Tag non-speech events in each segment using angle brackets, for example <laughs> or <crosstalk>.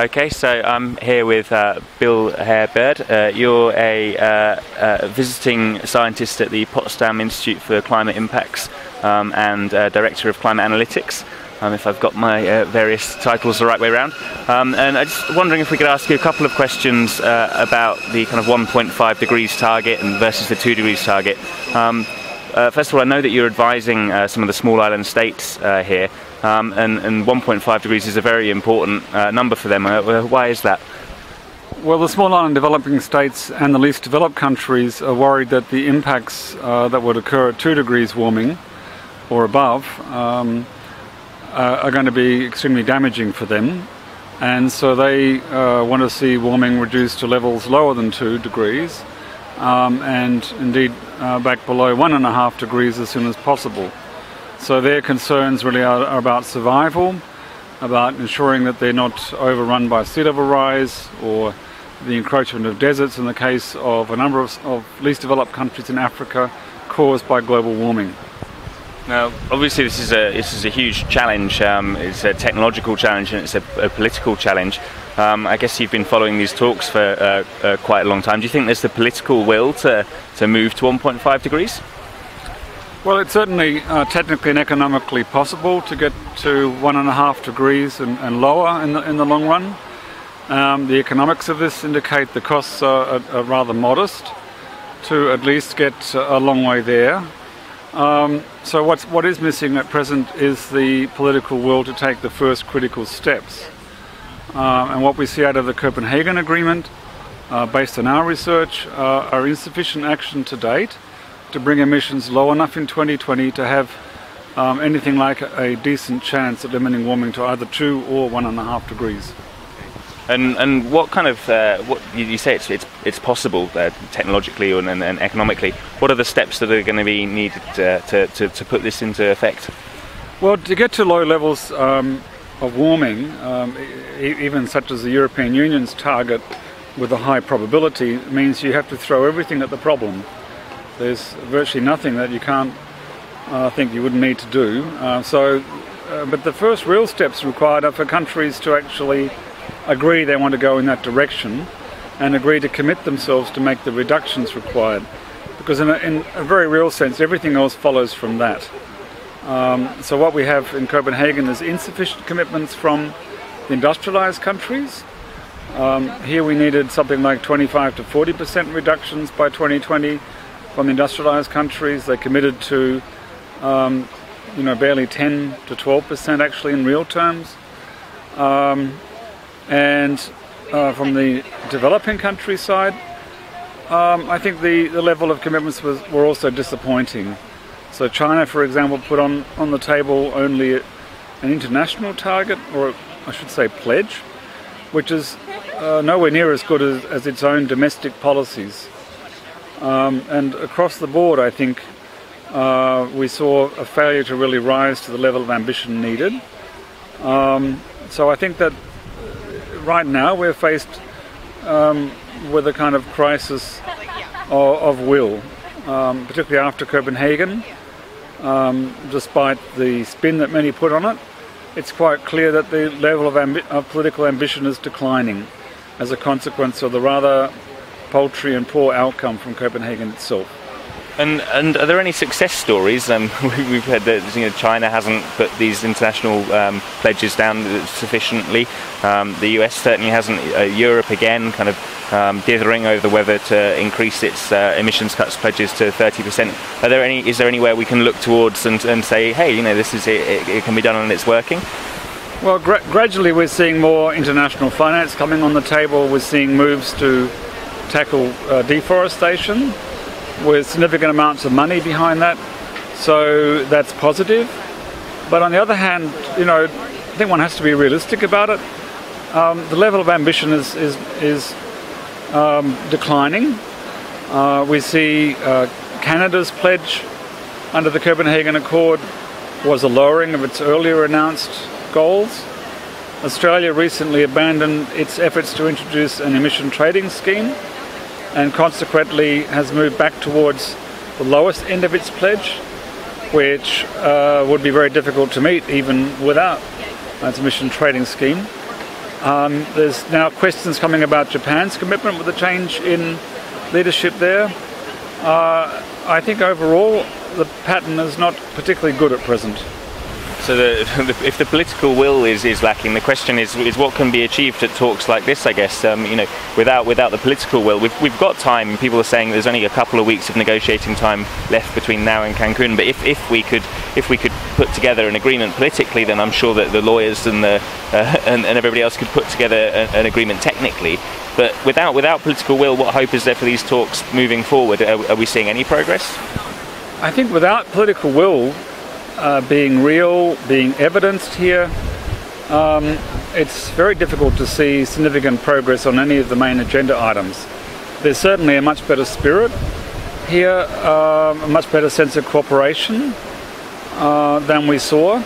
Okay, so I'm here with uh, Bill Hare-Baird. Uh, you're a uh, uh, visiting scientist at the Potsdam Institute for Climate Impacts um, and uh, Director of Climate Analytics, um, if I've got my uh, various titles the right way around. Um, and I'm just wondering if we could ask you a couple of questions about the kind of 1.5 degrees target and versus the 2 degrees target. Um, first of all, I know that you're advising some of the small island states here. Um, and, and 1.5 degrees is a very important uh, number for them. Uh, why is that? Well, the small island developing states and the least developed countries are worried that the impacts uh, that would occur at 2 degrees warming or above um, are going to be extremely damaging for them. And so they uh, want to see warming reduced to levels lower than 2 degrees um, and indeed uh, back below 1.5 degrees as soon as possible. So their concerns really are, are about survival, about ensuring that they're not overrun by sea level rise or the encroachment of deserts in the case of a number of, of least developed countries in Africa caused by global warming. Now, obviously, this is a this is a huge challenge. Um, it's a technological challenge and it's a, a political challenge. Um, I guess you've been following these talks for uh, uh, quite a long time. Do you think there's the political will to to move to 1.5 degrees? Well, it's certainly uh, technically and economically possible to get to one and a half degrees and, and lower in the, in the long run. Um, the economics of this indicate the costs are, are, are, rather modest to at least get a long way there. Um, so what's, what is missing at present is the political will to take the first critical steps. Um, and what we see out of the Copenhagen Agreement, uh, based on our research, uh, are insufficient action to date to bring emissions low enough in 2020 to have um, anything like a decent chance at limiting warming to either two or one and a half degrees. And and what kind of uh, what you say it's it's, it's possible uh, technologically and, and, and, economically. What are the steps that are going to be needed uh, to, to, to put this into effect? Well, to get to low levels um, of warming, um, e- even such as the European Union's target with a high probability, means you have to throw everything at the problem. There's virtually nothing that you can't uh, think you wouldn't need to do. Uh, so, uh, but the first real steps required are for countries to actually agree they want to go in that direction and agree to commit themselves to make the reductions required. Because in a, in a very real sense, everything else follows from that. Um, so what we have in Copenhagen is insufficient commitments from the industrialized countries. Um, here we needed something like 25 to 40 percent reductions by 2020 from the industrialized countries. They committed to, um, you know, barely 10 to 12 percent actually in real terms. Um, and uh, from the developing countryside, um, I think the, the level of commitments was, were also disappointing. So China, for example, put on, on the table only an international target, or I should say pledge, which is uh, nowhere near as good as, as its own domestic policies. Um, and across the board, I think uh, we saw a failure to really rise to the level of ambition needed. Um, so I think that right now we're faced um, with a kind of crisis of, of will, um, particularly after Copenhagen. Um, despite the spin that many put on it, it's quite clear that the level of, ambi- of political ambition is declining as a consequence of the rather paltry and poor outcome from Copenhagen itself. And, and are there any success stories? Um, <laughs> we've heard that you know, China hasn't put these international um, pledges down sufficiently. Um, the US certainly hasn't. Uh, Europe again, kind of um, dithering over the whether to increase its uh, emissions cuts pledges to 30%. Are there any? Is there anywhere we can look towards and, and say, hey, you know, this is it, it, it can be done and it's working? Well, gra- gradually we're seeing more international finance coming on the table. We're seeing moves to tackle uh, deforestation with significant amounts of money behind that. So that's positive. But on the other hand, you know, I think one has to be realistic about it. Um, the level of ambition is is, is um, declining. Uh, we see uh, Canada's pledge under the Copenhagen Accord was a lowering of its earlier announced goals. Australia recently abandoned its efforts to introduce an emission trading scheme and consequently has moved back towards the lowest end of its pledge, which uh, would be very difficult to meet even without its emission trading scheme. Um, there's now questions coming about Japan's commitment with the change in leadership there. Uh, I think overall the pattern is not particularly good at present. So <laughs> the, if the political will is, is lacking, the question is, is what can be achieved at talks like this. I guess um, you know without without the political will, we've, we've got time. People are saying there's only a couple of weeks of negotiating time left between now and Cancun. But if, if we could if we could put together an agreement politically, then I'm sure that the lawyers and the <laughs> uh, and, and, everybody else could put together a, an agreement technically. But without without political will, what hope is there for these talks moving forward? Are, are we seeing any progress? I think without political will, uh, being real, being evidenced here, um, it's very difficult to see significant progress on any of the main agenda items. There's certainly a much better spirit here, um, a much better sense of cooperation uh, than we saw,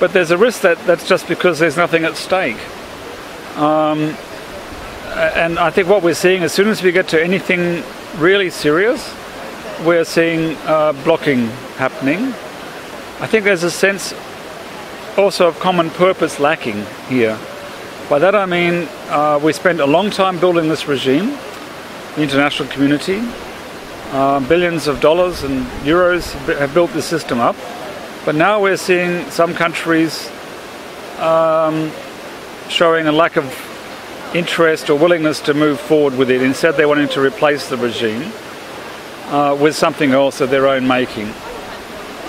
but there's a risk that that's just because there's nothing at stake. Um, and I think what we're seeing, as soon as we get to anything really serious, we're seeing uh, blocking happening. I think there's a sense also of common purpose lacking here. By that I mean uh, we spent a long time building this regime, the international community. Uh, billions of dollars and euros have built the system up. But now we're seeing some countries um, showing a lack of interest or willingness to move forward with it. Instead, they're wanting to replace the regime uh, with something else of their own making.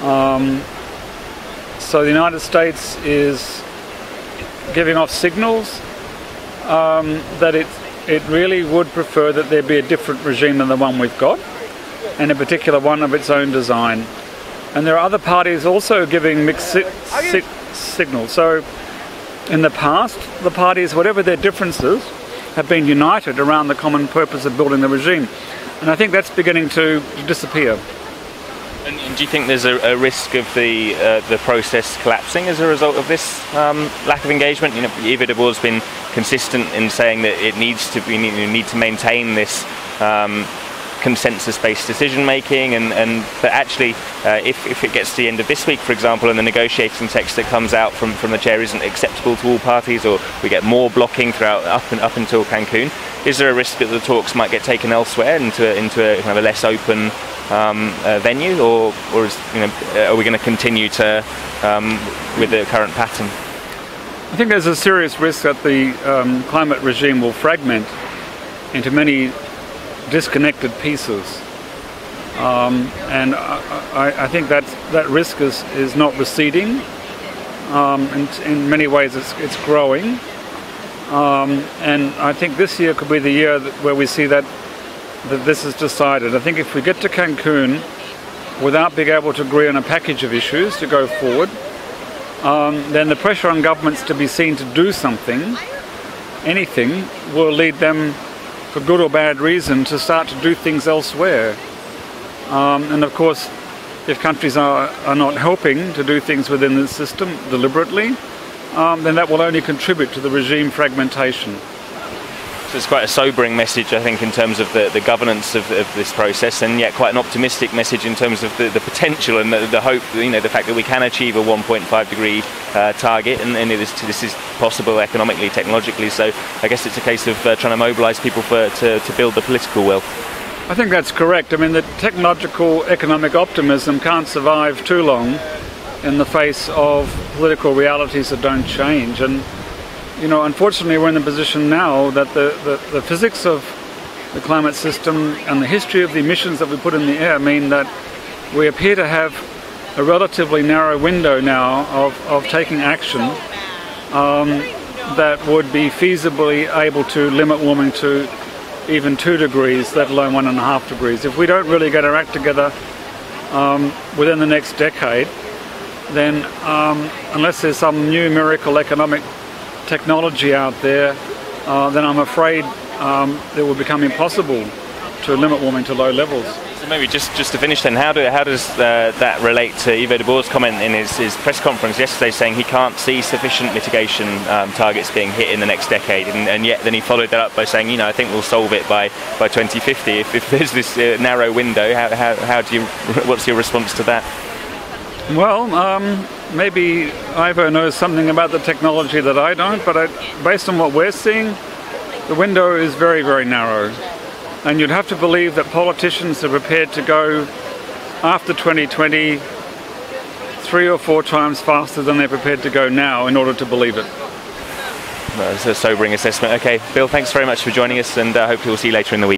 Um, so the United States is giving off signals um, that it, it really would prefer that there be a different regime than the one we've got, and in particular one of its own design. And there are other parties also giving mixed si- si- signals. So in the past, the parties, whatever their differences, have been united around the common purpose of building the regime. And I think that's beginning to, to disappear. And, and, do you think there's a, a risk of the uh, the process collapsing as a result of this um, lack of engagement? You know, Ivo Boer's been consistent in saying that it needs to be you need to maintain this. Um, consensus-based decision making and, and but actually uh, if, if it gets to the end of this week for example and the negotiating text that comes out from, from the chair isn't acceptable to all parties or we get more blocking throughout up and up until Cancun is there a risk that the talks might get taken elsewhere into into a kind of a less open um, uh, venue, or, or is, you know, are we going to continue to um, with the current pattern? I think there's a serious risk that the um, climate regime will fragment into many disconnected pieces. Um, and I, I, think that that risk is, is not receding. Um, in, in, many ways, it's, it's growing. Um, and I think this year could be the year where we see that that this is decided. I think if we get to Cancun without being able to agree on a package of issues to go forward, um, then the pressure on governments to be seen to do something, anything, will lead them, for good or bad reason, to start to do things elsewhere. Um, and of course, if countries are, are not helping to do things within the system deliberately, um, then that will only contribute to the regime fragmentation. It's quite a sobering message, I think, in terms of the, the governance of, of this process, and yet quite an optimistic message in terms of the, the potential and the, the, hope, you know, the fact that we can achieve a 1.5 degree uh, target, and, and is, this is possible economically, technologically. So I guess it's a case of uh, trying to mobilise people for, to, to build the political will. I think that's correct. I mean, the technological economic optimism can't survive too long in the face of political realities that don't change. And you know, unfortunately, we're in the position now that the, the, the, physics of the climate system and the history of the emissions that we put in the air mean that we appear to have a relatively narrow window now of, of taking action um, that would be feasibly able to limit warming to even two degrees, let alone one and a half degrees. If we don't really get our act together um, within the next decade, then um, unless there's some new miracle economic technology out there, uh, then I'm afraid um, it will become impossible to limit warming to low levels. So maybe just, just to finish then, how, do, how does uh, that relate to Ivo de Boer's comment in his, his press conference yesterday saying he can't see sufficient mitigation um, targets being hit in the next decade and, and, yet then he followed that up by saying, you know, I think we'll solve it by, by 2050. If, if there's this uh, narrow window, how, how, how do you, <laughs> what's your response to that? Well, um, maybe Ivo knows something about the technology that I don't, but I, based on what we're seeing, the window is very, very narrow. And you'd have to believe that politicians are prepared to go after 2020 three or four times faster than they're prepared to go now in order to believe it. That's a sobering assessment. Okay, Bill, thanks very much for joining us, and uh, hopefully we'll see you later in the week.